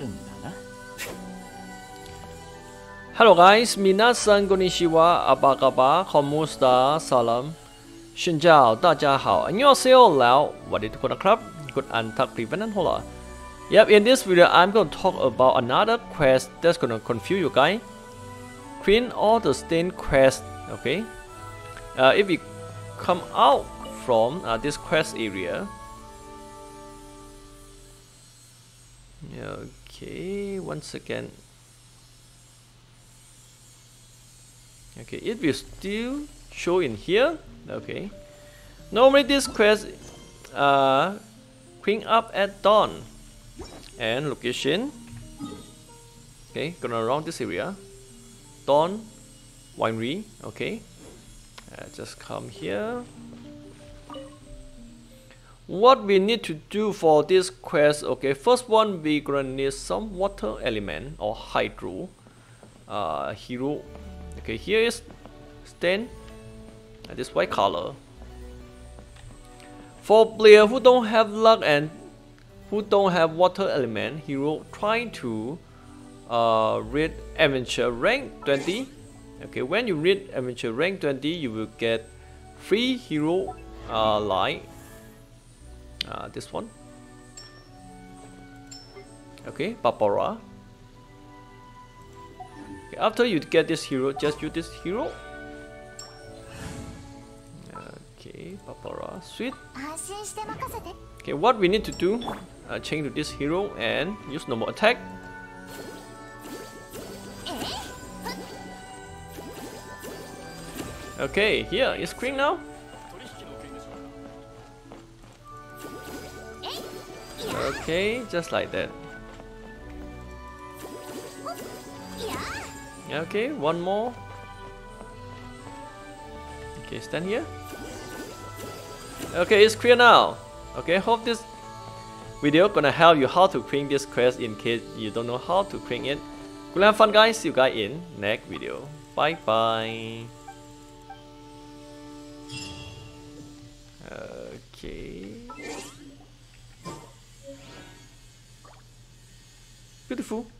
るんだな。Hello guys, minasan konnichiwa, apa kabar, komusta, salam, shinjao, 大家好, annyeonghaseyo, lao, club? Good antak rivanan in this video I'm gonna talk about another quest that's gonna confuse you guys. Clean all the Stain quest, okay? Uh, if you come out from uh, this quest area, okay, one second. okay it will still show in here. Okay. Normally this quest uh queen up at dawn. And location. Okay gonna around this area. Dawn winery okay. Uh, just come here what we need to do for this quest okay first one we gonna need some water element or hydro. Uh, hero okay here is stain and this white color. For player who don't have luck and who don't have water element hero trying to uh, read adventure rank 20 okay when you read adventure rank 20 you will get free hero uh, light uh, this one okay Barbara Okay, after you get this hero, just use this hero. Okay, Barbara, sweet. Okay, what we need to do, uh, change to this hero and use normal attack. Okay, here is Queen now. Okay, just like that. Okay, one more. Okay, stand here. Okay, it's clear now. Okay, hope this video gonna help you how to clean this quest in case you don't know how to clean it. Good have fun guys, see you guys in next video. Bye bye. Okay. Beautiful.